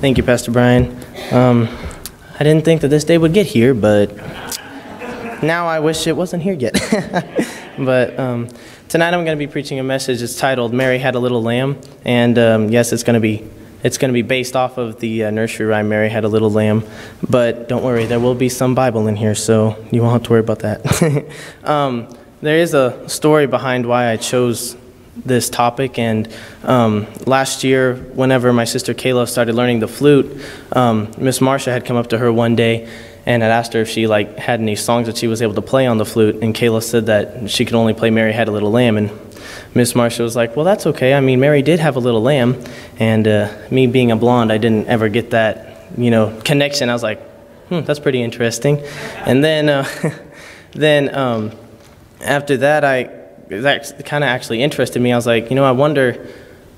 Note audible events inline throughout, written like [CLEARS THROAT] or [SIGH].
Thank you, Pastor Brian. Um, I didn't think that this day would get here, but now I wish it wasn't here yet. [LAUGHS] but um, tonight I'm going to be preaching a message. It's titled "Mary Had a Little Lamb," and um, yes, it's going to be it's going to be based off of the uh, nursery rhyme "Mary Had a Little Lamb." But don't worry, there will be some Bible in here, so you won't have to worry about that. [LAUGHS] um, there is a story behind why I chose this topic. And um, last year, whenever my sister Kayla started learning the flute, um, Miss Marcia had come up to her one day and had asked her if she like had any songs that she was able to play on the flute. And Kayla said that she could only play "Mary Had a Little Lamb." And Miss Marcia was like, "Well, that's okay. I mean, Mary did have a little lamb." And uh, me being a blonde, I didn't ever get that you know connection. I was like, "Hmm, that's pretty interesting." And then, uh, [LAUGHS] then um, after that, I that kind of actually interested me. I was like, you know, I wonder,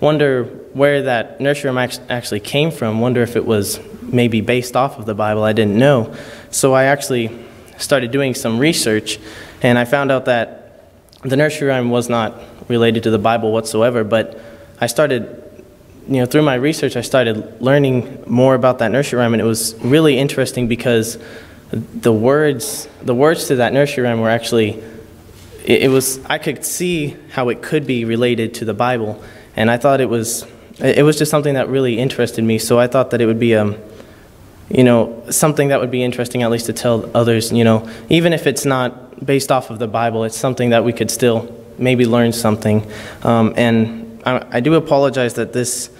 wonder where that nursery rhyme actually came from. Wonder if it was maybe based off of the Bible. I didn't know. So I actually started doing some research, and I found out that the nursery rhyme was not related to the Bible whatsoever. But I started, you know, through my research, I started learning more about that nursery rhyme, and it was really interesting because the words, the words to that nursery rhyme were actually it, it was I could see how it could be related to the Bible, and I thought it was it was just something that really interested me. So I thought that it would be um, you know, something that would be interesting at least to tell others. You know, even if it's not based off of the Bible, it's something that we could still maybe learn something. Um, and I, I do apologize that this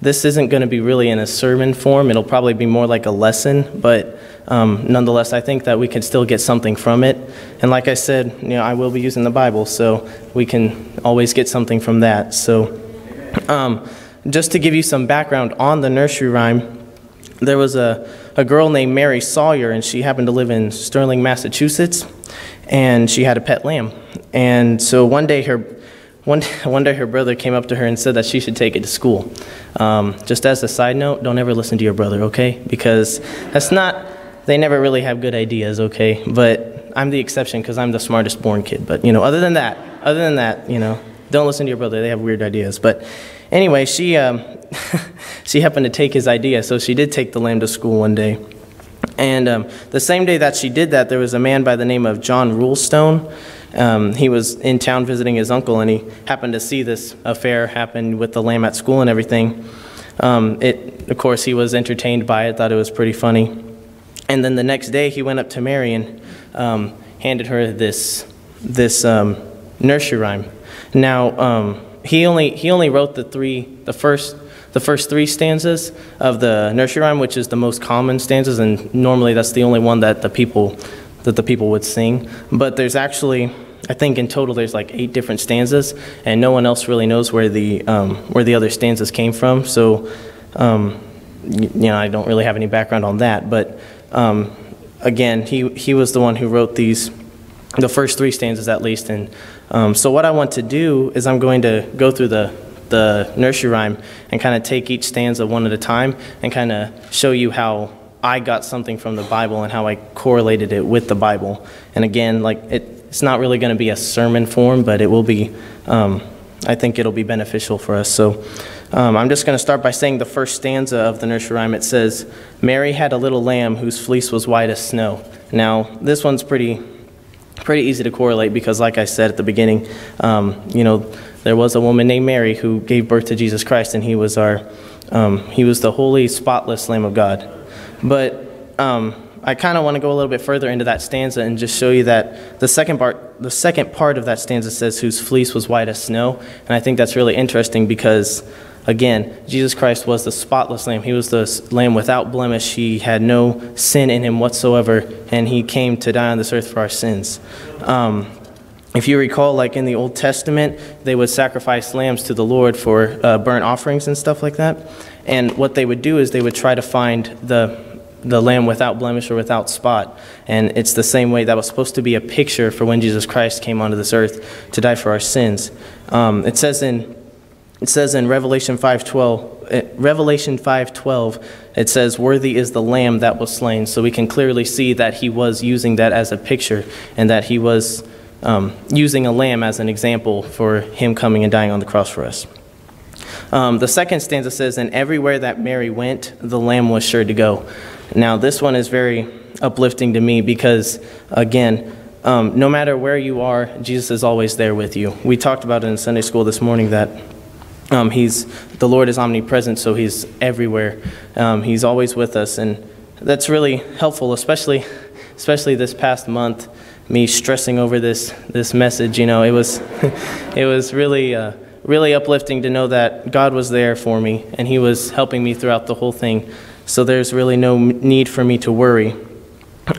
this isn't going to be really in a sermon form. It'll probably be more like a lesson, but um, nonetheless, I think that we can still get something from it. And like I said, you know, I will be using the Bible, so we can always get something from that. So, um, just to give you some background on the nursery rhyme, there was a, a girl named Mary Sawyer, and she happened to live in Sterling, Massachusetts, and she had a pet lamb. And so one day her one, [LAUGHS] one day her brother came up to her and said that she should take it to school. Um, just as a side note, don't ever listen to your brother, okay? Because that's not, they never really have good ideas, okay? But I'm the exception because I'm the smartest born kid. But, you know, other than that, other than that, you know, don't listen to your brother. They have weird ideas. But anyway, she, um, [LAUGHS] she happened to take his idea, so she did take the lamb to school one day. And um, the same day that she did that, there was a man by the name of John Roulstone. Um, he was in town visiting his uncle, and he happened to see this affair happen with the lamb at school and everything. Um, it, of course, he was entertained by it, thought it was pretty funny. And then the next day, he went up to Mary and um, handed her this this um, nursery rhyme. Now, um, he only he only wrote the three the first the first three stanzas of the nursery rhyme, which is the most common stanzas, and normally that's the only one that the people that the people would sing. But there's actually, I think in total there's like eight different stanzas, and no one else really knows where the um, where the other stanzas came from. So, um, you know, I don't really have any background on that. But um, again, he he was the one who wrote these, the first three stanzas at least. And um, so what I want to do is I'm going to go through the the nursery rhyme and kind of take each stanza one at a time and kind of show you how I got something from the Bible and how I correlated it with the Bible. And again, like it, it's not really going to be a sermon form, but it will be. Um, I think it'll be beneficial for us. So um, I'm just going to start by saying the first stanza of the nursery rhyme. It says, "Mary had a little lamb whose fleece was white as snow." Now this one's pretty pretty easy to correlate because, like I said at the beginning, um, you know, there was a woman named Mary who gave birth to Jesus Christ, and he was our um, he was the holy, spotless Lamb of God. But um, I kind of want to go a little bit further into that stanza and just show you that the second part, the second part of that stanza says, "Whose fleece was white as snow," and I think that's really interesting because, again, Jesus Christ was the spotless Lamb. He was the Lamb without blemish. He had no sin in him whatsoever, and he came to die on this earth for our sins. Um, if you recall, like in the Old Testament, they would sacrifice lambs to the Lord for uh, burnt offerings and stuff like that. And what they would do is they would try to find the the lamb without blemish or without spot. And it's the same way that was supposed to be a picture for when Jesus Christ came onto this earth to die for our sins. Um, it says in it says in Revelation 5:12, eh, Revelation 5:12, it says, "Worthy is the lamb that was slain." So we can clearly see that he was using that as a picture, and that he was um, using a lamb as an example for him coming and dying on the cross for us. Um, the second stanza says, And everywhere that Mary went, the Lamb was sure to go. Now, this one is very uplifting to me because, again, um, no matter where you are, Jesus is always there with you. We talked about it in Sunday school this morning that um, he's the Lord is omnipresent, so He's everywhere. Um, he's always with us, and that's really helpful, especially especially this past month. Me stressing over this this message, you know, it was [LAUGHS] it was really uh, really uplifting to know that God was there for me, and He was helping me throughout the whole thing. So there's really no need for me to worry.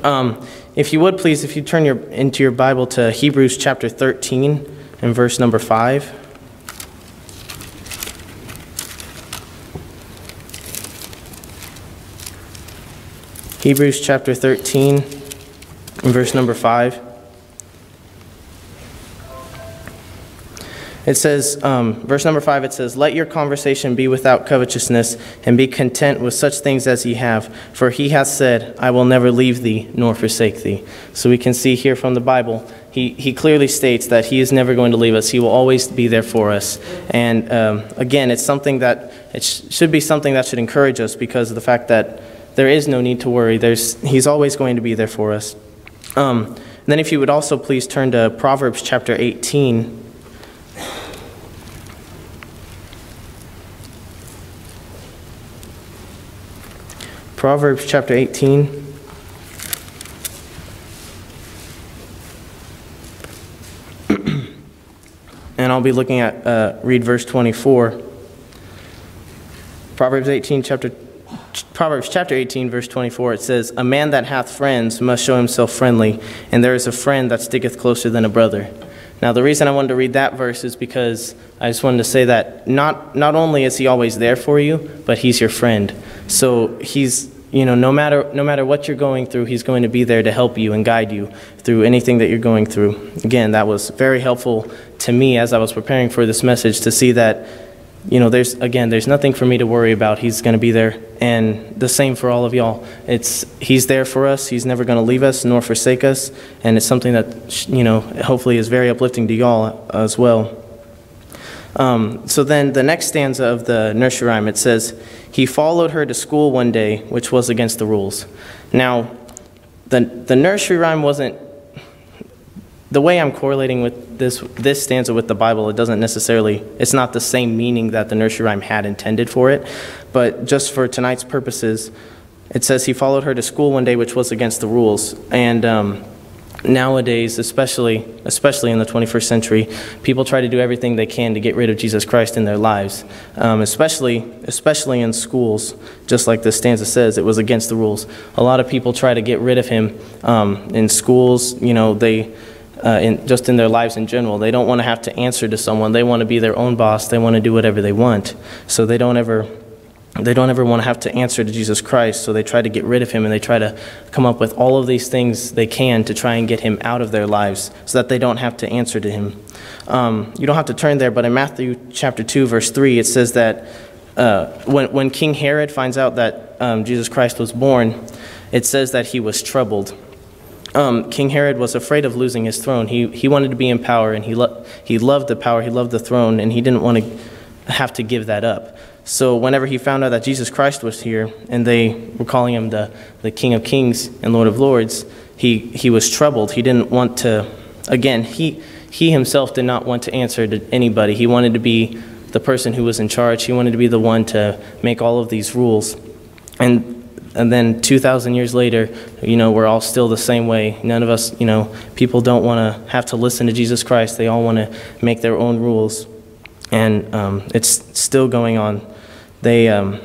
Um, if you would please, if you turn your into your Bible to Hebrews chapter 13 and verse number five. Hebrews chapter 13, verse number 5. It says, um, verse number 5, it says, Let your conversation be without covetousness, and be content with such things as ye have. For he hath said, I will never leave thee nor forsake thee. So we can see here from the Bible, he, he clearly states that he is never going to leave us. He will always be there for us. And um, again, it's something that, it sh- should be something that should encourage us because of the fact that there is no need to worry. There's, he's always going to be there for us. Um, then, if you would also please turn to Proverbs chapter 18. Proverbs chapter 18. [CLEARS THROAT] and I'll be looking at, uh, read verse 24. Proverbs 18, chapter Proverbs chapter 18, verse 24, it says, A man that hath friends must show himself friendly, and there is a friend that sticketh closer than a brother. Now, the reason I wanted to read that verse is because I just wanted to say that not, not only is he always there for you, but he's your friend. So he's, you know, no matter, no matter what you're going through, he's going to be there to help you and guide you through anything that you're going through. Again, that was very helpful to me as I was preparing for this message to see that you know, there's again, there's nothing for me to worry about. He's going to be there, and the same for all of y'all. It's He's there for us. He's never going to leave us nor forsake us, and it's something that you know, hopefully, is very uplifting to y'all as well. Um, so then, the next stanza of the nursery rhyme it says, "He followed her to school one day, which was against the rules." Now, the the nursery rhyme wasn't the way I'm correlating with this this stanza with the Bible, it doesn't necessarily it's not the same meaning that the nursery rhyme had intended for it, but just for tonight's purposes, it says he followed her to school one day, which was against the rules, and. Um, nowadays, especially especially in the 21st century, people try to do everything they can to get rid of Jesus Christ in their lives. Um, especially especially in schools, just like the stanza says, it was against the rules. A lot of people try to get rid of him um, in schools. You know, they uh, in, just in their lives in general. They don't want to have to answer to someone. They want to be their own boss. They want to do whatever they want. So they don't ever they don't ever want to have to answer to Jesus Christ, so they try to get rid of him and they try to come up with all of these things they can to try and get him out of their lives so that they don't have to answer to him. Um, you don't have to turn there, but in Matthew chapter 2, verse 3, it says that uh, when, when King Herod finds out that um, Jesus Christ was born, it says that he was troubled um, King Herod was afraid of losing his throne. He, he wanted to be in power, and he, lo- he loved the power, he loved the throne, and he didn't want to have to give that up. So whenever he found out that Jesus Christ was here, and they were calling him the, the King of Kings and Lord of Lords, he, he was troubled. He didn't want to, again, he, he himself did not want to answer to anybody. He wanted to be the person who was in charge. He wanted to be the one to make all of these rules. And and then 2,000 years later, you know, we're all still the same way. None of us, you know, people don't want to have to listen to Jesus Christ. They all want to make their own rules. And um, it's still going on. They, um,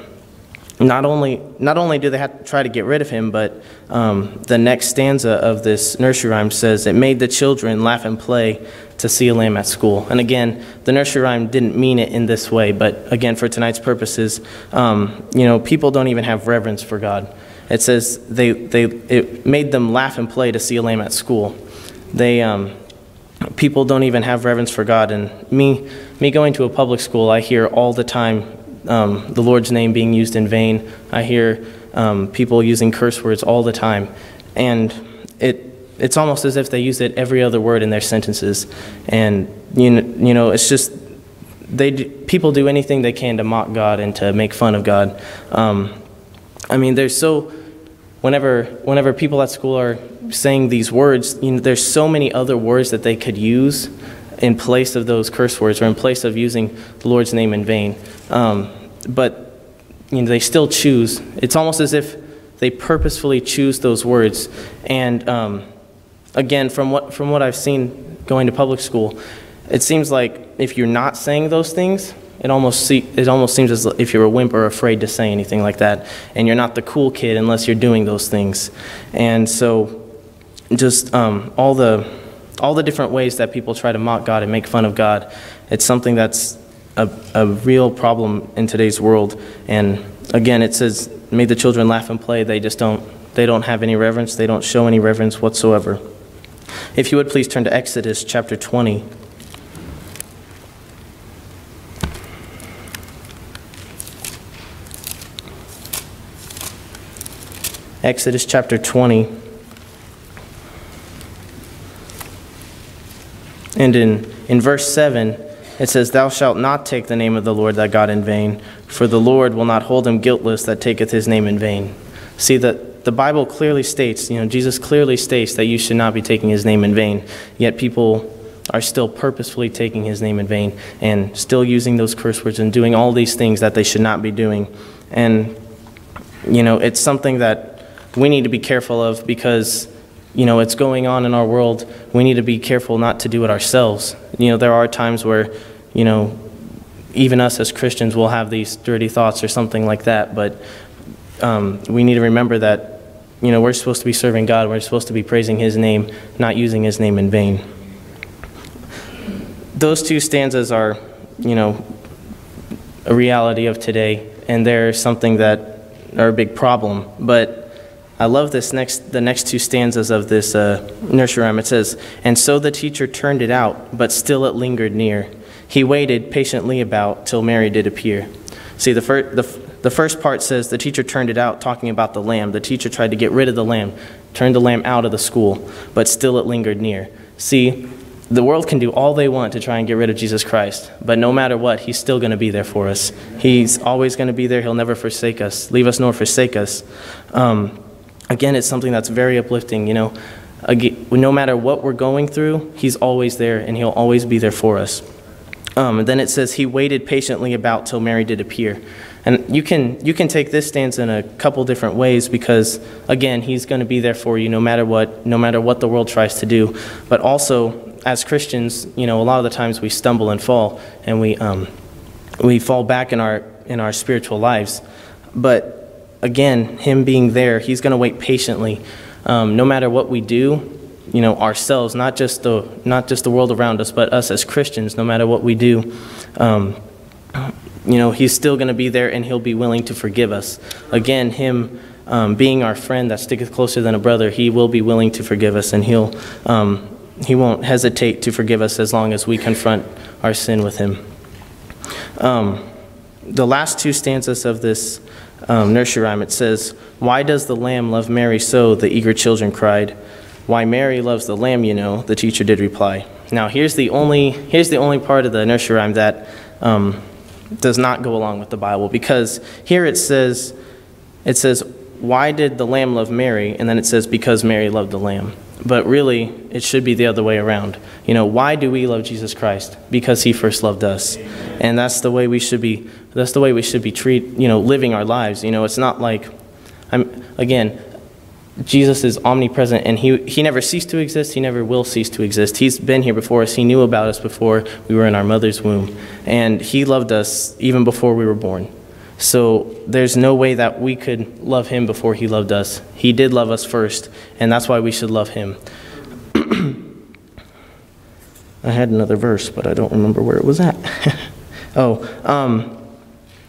not only, not only do they have to try to get rid of him, but um, the next stanza of this nursery rhyme says, It made the children laugh and play to see a lamb at school. And again, the nursery rhyme didn't mean it in this way, but again, for tonight's purposes, um, you know, people don't even have reverence for God. It says they, they, it made them laugh and play to see a lamb at school. They, um, people don't even have reverence for God. And me, me going to a public school, I hear all the time um, the Lord's name being used in vain. I hear um, people using curse words all the time. And it, it's almost as if they use it every other word in their sentences. And, you know, you know, it's just, they do, people do anything they can to mock God and to make fun of God. Um, I mean, there's so whenever whenever people at school are saying these words, you know, there's so many other words that they could use in place of those curse words or in place of using the Lord's name in vain. Um, but you know, they still choose. It's almost as if they purposefully choose those words. And um, again, from what from what I've seen going to public school, it seems like if you're not saying those things, it almost see, it almost seems as if you're a wimp or afraid to say anything like that, and you're not the cool kid unless you're doing those things. And so, just um, all the all the different ways that people try to mock God and make fun of God, it's something that's a, a real problem in today's world. And again, it says, "May the children laugh and play." They just don't. They don't have any reverence. They don't show any reverence whatsoever. If you would please turn to Exodus chapter 20. Exodus chapter 20. And in, in verse 7, it says, Thou shalt not take the name of the Lord thy God in vain, for the Lord will not hold him guiltless that taketh his name in vain. See, that the Bible clearly states, you know, Jesus clearly states that you should not be taking his name in vain, yet people are still purposefully taking his name in vain and still using those curse words and doing all these things that they should not be doing. And, you know, it's something that we need to be careful of because you know it's going on in our world. We need to be careful not to do it ourselves. You know there are times where you know even us as christians will have these dirty thoughts or something like that but um, we need to remember that you know we're supposed to be serving god. We're supposed to be praising his name not using his name in vain. Those two stanzas are you know a reality of today and they're something that are a big problem. But I love this next, the next two stanzas of this uh, nursery rhyme. It says, And so the teacher turned it out, but still it lingered near. He waited patiently about till Mary did appear. See, the, fir- the, the first part says the teacher turned it out, talking about the lamb. The teacher tried to get rid of the lamb, turned the lamb out of the school, but still it lingered near. See, the world can do all they want to try and get rid of Jesus Christ, but no matter what, He's still going to be there for us. He's always going to be there. He'll never forsake us, leave us nor forsake us. Um, again, it's something that's very uplifting. You know, again, no matter what we're going through, He's always there, and He'll always be there for us. Um, and then it says, He waited patiently about till Mary did appear. And you can, you can take this stance in a couple different ways because, again, He's going to be there for you no matter what, no matter what the world tries to do. But also, as Christians, you know, a lot of the times we stumble and fall, and we, um, we fall back in our, in our spiritual lives. But again, Him being there, He's going to wait patiently. Um, no matter what we do, you know, ourselves, not just the not just the world around us, but us as Christians, no matter what we do, um, you know, He's still going to be there, and He'll be willing to forgive us. Again, Him. Um, being our friend that sticketh closer than a brother, he will be willing to forgive us, and he'll um, he won't hesitate to forgive us as long as we confront our sin with him. Um, the last two stanzas of this um, nursery rhyme. It says, Why does the lamb love Mary so? The eager children cried. Why Mary loves the lamb, you know, the teacher did reply. Now, here's the only, here's the only part of the nursery rhyme that um, does not go along with the Bible because here it says, it says, Why did the lamb love Mary? And then it says, Because Mary loved the lamb. But really, it should be the other way around. You know, why do we love Jesus Christ? Because he first loved us. And that's the way we should be that's the way we should be treat, you know, living our lives. You know, it's not like I'm again, Jesus is omnipresent and he, he never ceased to exist. He never will cease to exist. He's been here before us. He knew about us before we were in our mother's womb. And he loved us even before we were born. So there's no way that we could love him before he loved us. He did love us first, and that's why we should love him. [CLEARS THROAT] I had another verse, but I don't remember where it was at. [LAUGHS] oh, um,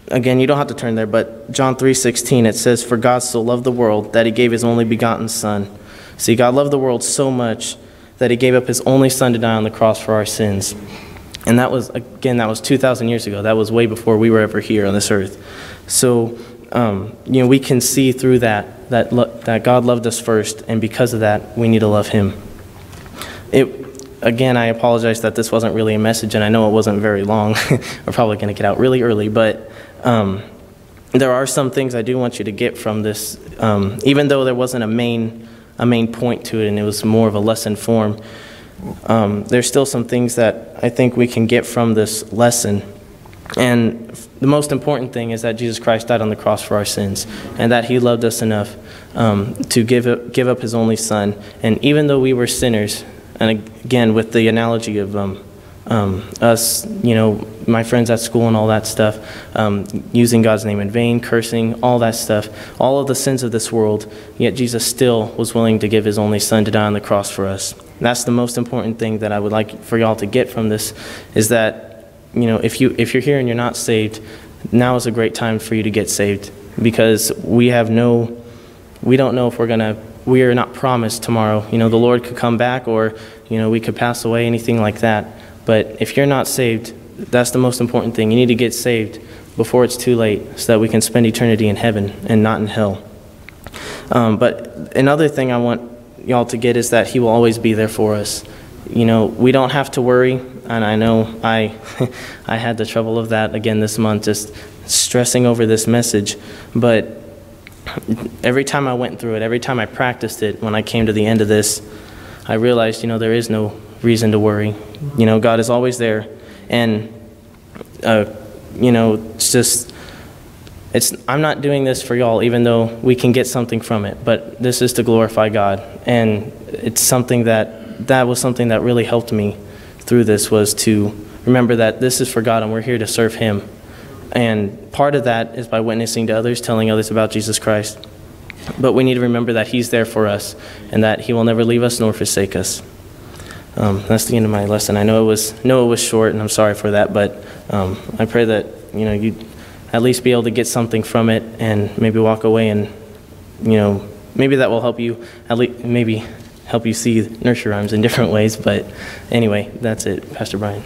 again, you don't have to turn there, but John 3:16 it says, "For God so loved the world that he gave his only begotten son." See, God loved the world so much that he gave up his only son to die on the cross for our sins. And that was, again, that was 2,000 years ago. That was way before we were ever here on this earth. So, um, you know, we can see through that that, that God loved us first, and because of that, we need to love Him. It, again, I apologize that this wasn't really a message, and I know it wasn't very long. [LAUGHS] We're probably going to get out really early, but um, there are some things I do want you to get from this, um, even though there wasn't a main a main point to it, and it was more of a lesson form. Um, there's still some things that I think we can get from this lesson. And the most important thing is that Jesus Christ died on the cross for our sins, and that He loved us enough um, to give up, give up His only Son. And even though we were sinners, and again, with the analogy of um, um, us, you know, my friends at school and all that stuff, um, using God's name in vain, cursing, all that stuff, all of the sins of this world, yet Jesus still was willing to give His only Son to die on the cross for us. And that's the most important thing that I would like for y'all to get from this, is that you know, if, you, if you're here and you're not saved, now is a great time for you to get saved because we have no, we don't know if we're going to, we are not promised tomorrow. You know, the Lord could come back or, you know, we could pass away, anything like that. But if you're not saved, that's the most important thing. You need to get saved before it's too late so that we can spend eternity in heaven and not in hell. Um, but another thing I want y'all to get is that He will always be there for us. You know, we don't have to worry and I know I, [LAUGHS] I had the trouble of that again this month, just stressing over this message. But every time I went through it, every time I practiced it, when I came to the end of this, I realized, you know, there is no reason to worry. You know, God is always there. And, uh, you know, it's just, it's, I'm not doing this for y'all, even though we can get something from it, but this is to glorify God. And it's something that, that was something that really helped me through this was to remember that this is for God and we're here to serve Him. And part of that is by witnessing to others, telling others about Jesus Christ. But we need to remember that He's there for us and that He will never leave us nor forsake us. Um, that's the end of my lesson. I know it was know it was short, and I'm sorry for that. But um, I pray that you know you at least be able to get something from it, and maybe walk away, and you know maybe that will help you at least maybe help you see nursery rhymes in different ways. But anyway, that's it, Pastor Brian.